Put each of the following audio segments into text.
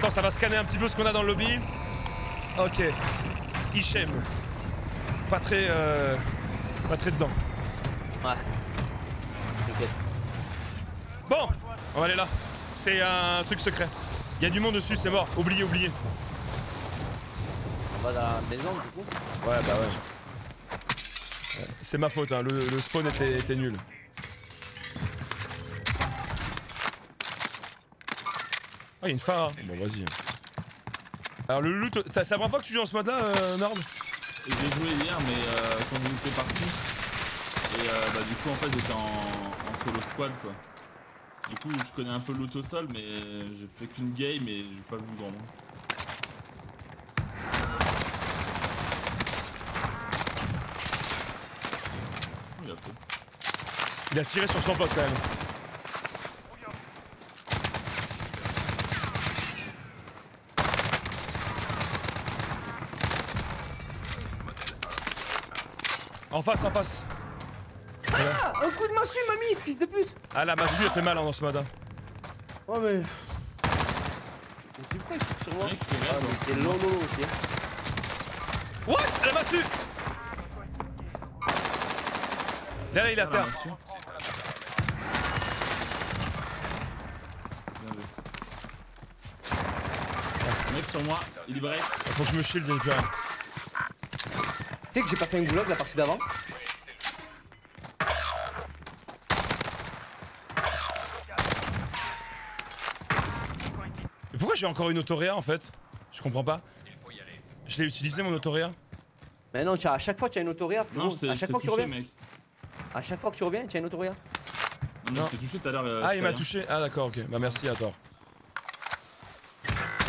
Attends, ça va scanner un petit peu ce qu'on a dans le lobby. Ok. Hichem. Pas très... Euh... Pas très dedans. Ouais. Bon, on va aller là. C'est un truc secret. Il y a du monde dessus, c'est mort. Oublié, oublié. On va dans la maison du coup? Ouais, bah ouais. Ouais, C'est ma faute, hein. le, le spawn était, était nul. Ah, il y a une phare. Bon, vas-y. Alors, le loot, c'est la première fois que tu joues en ce mode-là, euh, Nord? J'ai joué hier, mais euh, quand vous étiez parti. Et euh, bah, du coup, en fait, j'étais en, en solo squad quoi. Du coup, je connais un peu l'auto au sol, mais j'ai fait qu'une game et j'ai pas vu grand monde. Il a fait. Il a tiré sur son pote quand même. En face, en face. Ah Un coup de massue, mamie, fils de pute Ah la massue elle fait mal hein, dans ce mode. hein. Ouais, mais. C'est tu fais Ah, c'est lolo aussi. hein. What? La massue Là là il est à Ah, terre. Mec sur moi, il est break. Faut que je me shield, a plus rien. Tu sais que j'ai pas fait un goulag la partie d'avant Mais pourquoi j'ai encore une autoréa en fait? Je comprends pas. Je l'ai utilisé mon autoréa Mais non, tu as, à chaque fois tu as une autoréa. frérot. Non, je à chaque fois que tu reviens. mec. À chaque fois que tu reviens, tu as une autoréa. Non, je touché tout à l'heure. euh, Ah il m'a touché. Ah d'accord ok. Bah merci à tort.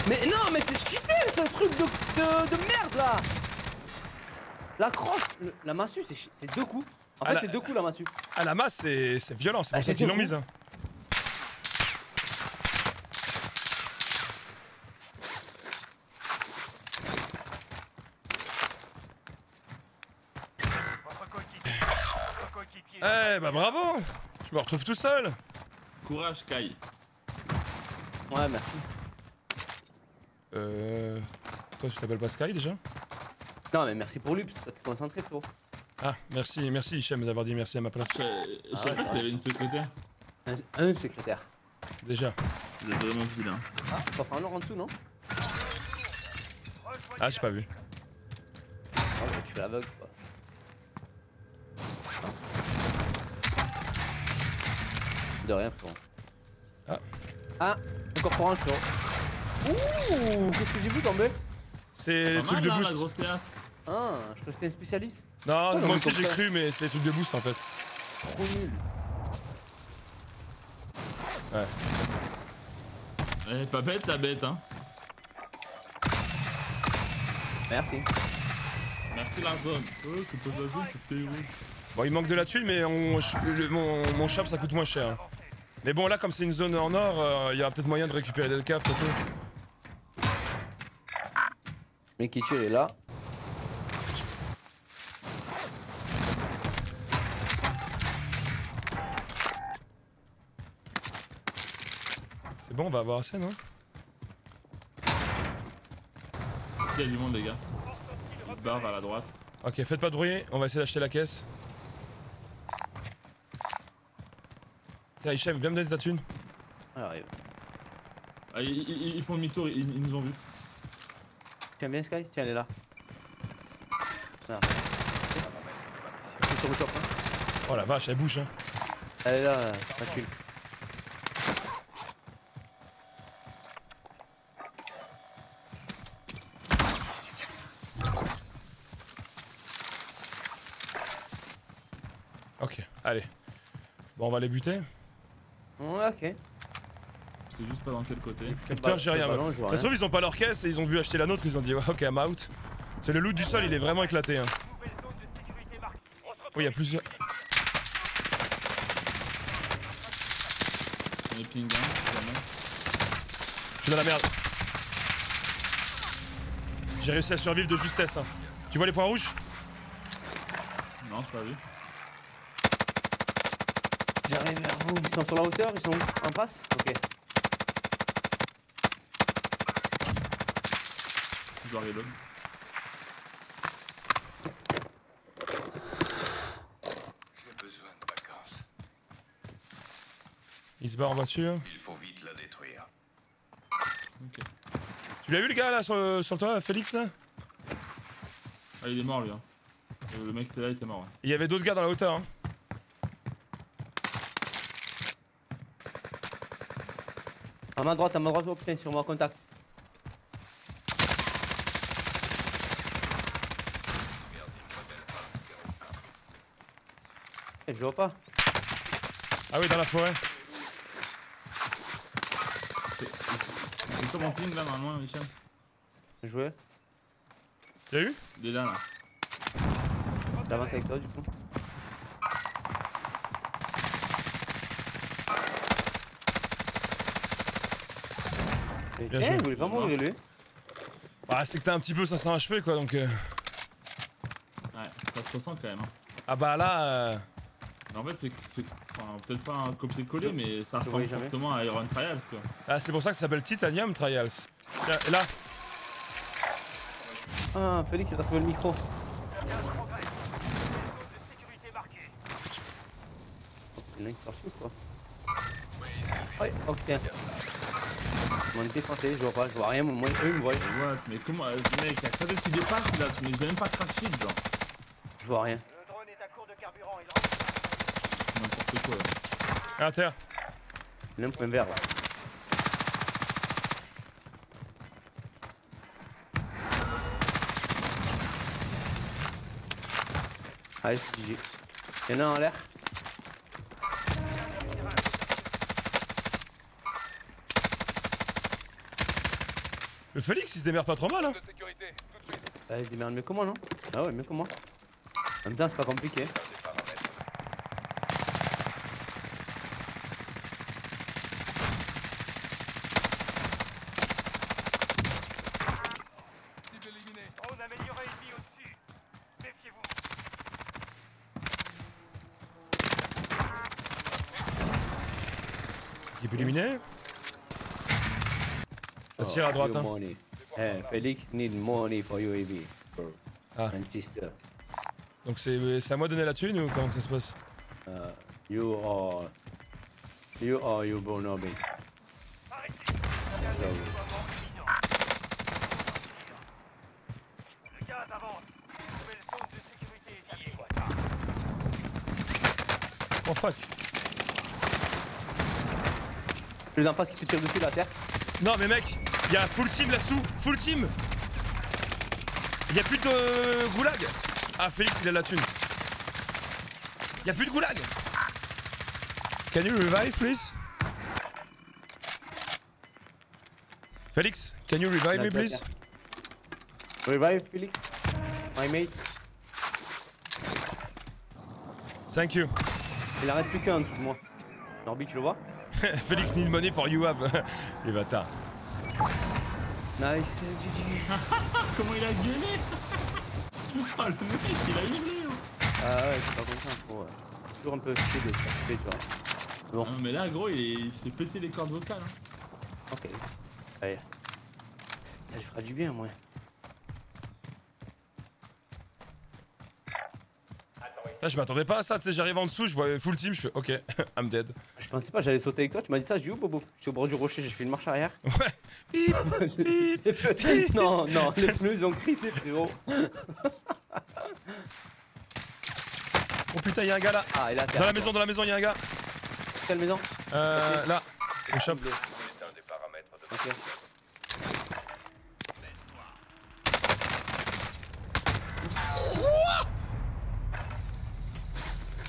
Mais non, mais c'est cheaté ce truc de, de, de merde là La crosse, le- la massue, c'est deux coups. En Ah, fait, c'est deux coups la massue. Ah la masse c'est c'est violent, c'est Bah, pour ça qu'ils l'ont mise. hein. Eh bah bravo Je me retrouve tout seul Courage, Kai. Ouais, merci. Euh... Toi tu t'appelles pas Sky déjà? Non, mais merci pour lui, parce que t'es concentré, frérot. Ah merci, merci Hichem d'avoir dit merci à ma place. Je savais je Ah savais pas qu'il y avait une secrétaire. Un, un secrétaire. Déjà. Vous êtes vraiment vilain. Ah, c'est pas un or en dessous, non? Ah j'ai pas vu. Ah, bah, tu fais l'aveugle, quoi. De rien, frérot. Ah. Ah, encore pour un, frérot. Ouh, qu'est-ce que j'ai vu tomber C'est les trucs de hein, la boost. Ah, je crois que c'était un spécialiste. Non, non, moi aussi j'ai cru mais c'est les trucs de boost en fait. Trop nul. Eh, pas bête la bête, hein. Merci. Merci la zone. Oh, c'est pas de la zone, c'est Skyrim. Bon, il manque de la thune, mais on- le- mon, mon shop ça coûte moins cher. Mais bon, là, comme c'est une zone en or, euh, il y aura peut-être moyen de récupérer des cafes et tout. Mais qui tire est là. C'est bon, on va avoir assez, non Il y a du monde, les gars. Il se barre vers la droite. Ok, faites pas de bruit, on va essayer d'acheter la caisse. Tiens, Hichem, viens me donner ta thune. Ah, arrive. Ah, ils, ils- ils font demi-tour, ils, ils nous ont vus. Tiens bien Sky Tiens, elle est là. Là. Je suis sur le shop. Hein. Oh la vache, elle bouge, hein. Elle est là, euh, la thune. Ok, allez. Bon, on va les buter. Ouais, ok. C'est juste pas dans quel côté. Capteur, j'ai rien. ballon, Ça se trouve, ils ont pas leur caisse et ils ont vu acheter la nôtre, ils ont dit, ouais, ok, I'm out. C'est le loot du sol, il est vraiment éclaté, hein. Oui, il y a plusieurs. Je suis dans la merde. J'ai réussi à survivre de justesse. Hein. Tu vois les points rouges? Non, j'ai pas vu. J'arrive vers vous. Ils sont sur la hauteur Ils sont où? En face? Ok. dois reload. J'ai besoin de vacances. Il se barre en voiture. Il faut vite la détruire. Ok. Tu l'as vu le gars là sur le, sur le toit, Félix là? Ah, il est mort lui. Hein. Euh, Le mec qui était là, il était mort. ouais. Il y avait d'autres gars dans la hauteur. Hein. À ma droite, à ma droite, oh putain, sur moi, contact. Eh, je vois pas. Ah oui, dans la forêt. C'est sur mon ping là, normalement, Michel. Tu l'as eu? Il est là, là. J'avance avec toi, du coup. Bien Putain, joué. il voulait pas mourir lui. Ah, c'est que t'as un petit peu 500 HP quoi donc. euh, Ouais, ça se ressent quand même. Hein. Ah bah là. euh, en fait, c'est. Enfin, peut-être pas un copier-coller, mais ça ressemble fortement à Iron Trials, quoi. Ah, c'est pour ça que ça s'appelle Titanium Trials. Tiens, et là, Ah, Félix, il a trouvé le micro. Il y en a dessus, quoi. Ouais, oh putain. Mon défoncé, je vois pas, je vois rien, moi, eux ils me voient. Mais what Mais comment. euh, mec, à côté tu dépasses là, mais j'ai même pas craché, genre. Je vois rien. Le drone est à court de carburant, il rentre. N'importe quoi. là. à terre. Il a un point vert là. Allez, c'est GG. Il y en a un en l'air. Le Félix il se démerde pas trop mal hein. Allez, se démerde mieux que moi, non? Ah ouais, mieux que moi. En même temps, c'est pas compliqué. Drone amélioré ennemi au-dessus. Méfiez-vous. Il peut éliminer. Ça tire à droite hein. money. Eh, Félix need money for UAV. Ah. And sister. Donc c'est à moi de donner la thune ou comment que ça se passe? Uh, you are. You are you Bonobi. Le. Oh fuck. celui d'en face qui se tire dessus, la terre? Non mais mec, il y a full team là-dessous, full team Il y a plus de goulag Ah Félix il a la thune. Il y a plus de goulag Can you revive please? Félix, can you revive me please? Revive, Félix. My mate. Thank you. Il en reste plus qu'un en dessous de moi. Norby, tu le vois? Félix need money for you have. Les bâtards. Nice, GG. Comment il a gueulé Oh le mec, il a hurlé hein. Ah ouais, c'est pas comme ça, euh, C'est toujours un peu chier de se faire tu vois. Bon, Ah, mais là, gros, il s'est pété les cordes vocales. Hein. ok. Allez. Ça lui fera du bien, moi. Putain, je m'attendais pas à ça, tu sais, j'arrive en dessous, je vois full team, je fais ok, I'm dead. Je pensais pas j'allais sauter avec toi, tu m'as dit ça, j'ai dit où, Bobo Je suis au bord du rocher, j'ai fait une marche arrière. Ouais. Bip, bip. Les pneus- non, non, les pneus ils ont crisé, frérot. Oh putain, y'a un gars là. Ah, il est à terre. Dans la maison, dans la maison, y'a un gars. Quelle maison? Euh, là. Au shop. Ok.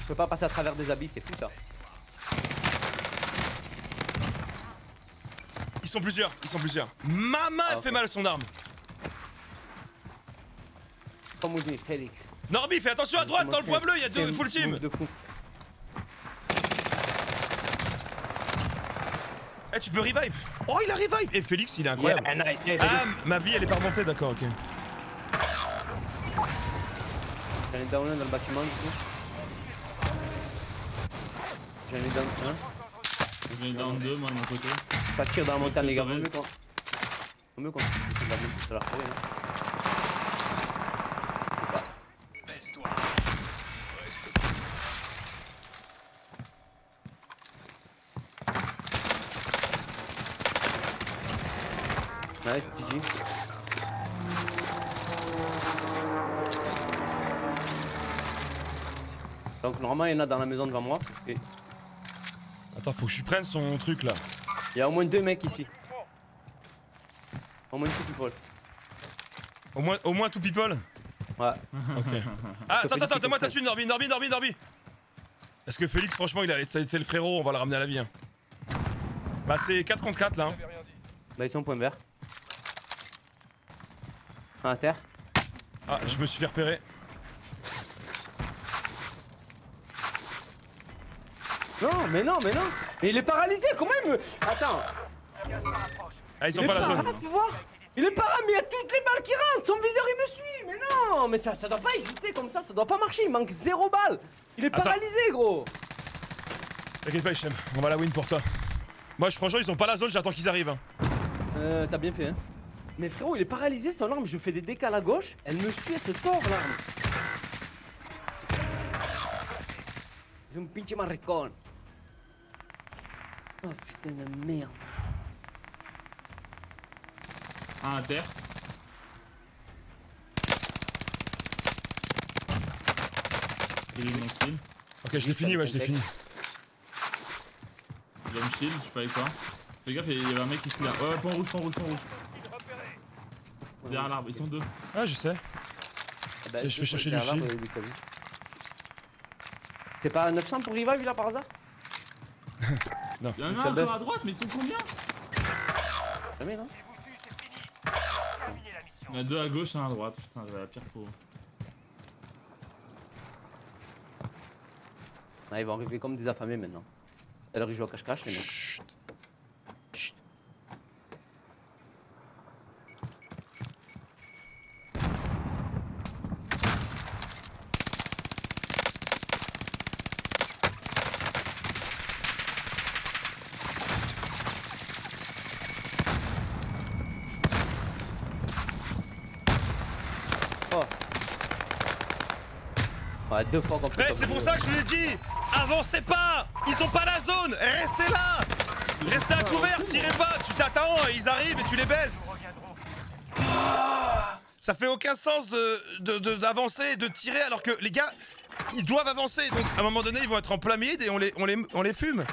Je peux pas passer à travers des habits, c'est fou ça. Ils sont plusieurs, ils sont plusieurs. Ma main Ah, elle fait mal son arme. Comme vous dites, Félix. Norby, fais attention à droite, dans le point bleu, il y a deux full team. de fou. Eh, tu peux revive. Oh, il a revive. Et Félix, il est incroyable. Yeah, nice, Ah, ma vie, elle est pas remontée, d'accord, ok. J'en ai down dans le bâtiment du coup. J'en ai down un. J'en ai down deux, moi de mon côté. Ça tire dans la montagne, les gars. Vaut mieux qu'on. Vaut mieux qu'on. Ça l'a retrouvé là. Nice, GG. Donc normalement il y en a dans la maison devant moi. Attends, faut que je prenne son truc là. Il y a au moins deux mecs ici. Au moins deux people. Au moins, au moins tout people. Ouais. Ok. Ah, attends, attends, donne-moi ta thune, Norby, Norby, Norby, Norby. Est-ce que Félix, franchement, il a, ça a été le frérot, on va le ramener à la vie. hein. Bah, c'est 4 contre 4 là. hein. Bah ils sont au point vert. Un à terre. Ah, je me suis fait repérer. Non mais non mais non. Mais il est paralysé comment il me... Attends. Ah, ils sont Il pas est la zone. Il est para mais il y a toutes les balles qui rentrent. Son viseur il me suit. Mais non Mais ça, ça doit pas exister comme ça, ça doit pas marcher, il manque zéro balle. Il est Attends. paralysé gros. T'inquiète pas, Hichem, on va la win pour toi. Moi, je, franchement, ils sont pas la zone, j'attends qu'ils arrivent. hein. Euh, t'as bien fait hein. Mais frérot, il est paralysé son arme, je fais des décals à gauche, elle me suit, elle se tord l'arme. Je me pinche maricón Oh putain de merde Un à terre. Il est mon kill. Ok, je l'ai fini, ouais, je l'ai fini. Il a me shield, je suis pas avec toi. Fais gaffe, il y avait un mec ici là. Ouais, point rouge, point rouge, point rouge. Derrière l'arbre, ils sont deux. Ah, je sais. Ben, Et je vais chercher du shield. C'est pas un 900 pour revive là par hasard? Il y en a un encore à droite, mais ils sont combien Jamais non. Il y en a deux à gauche et un à droite. Putain, j'avais la pire pour. Ah, ils vont arriver comme des affamés maintenant. Alors ils jouent au cache-cache les mecs. Ouais, deux fois c'est pour ça que je vous ai dit Avancez pas Ils sont pas la zone Restez là Restez à couvert, tirez pas Tu t'attends, ils arrivent et tu les baises reviendrons. Ça fait aucun sens de de- de- d'avancer et de tirer alors que les gars, ils doivent avancer. Donc à un moment donné, ils vont être en plein mid et on les, on les, on les fume.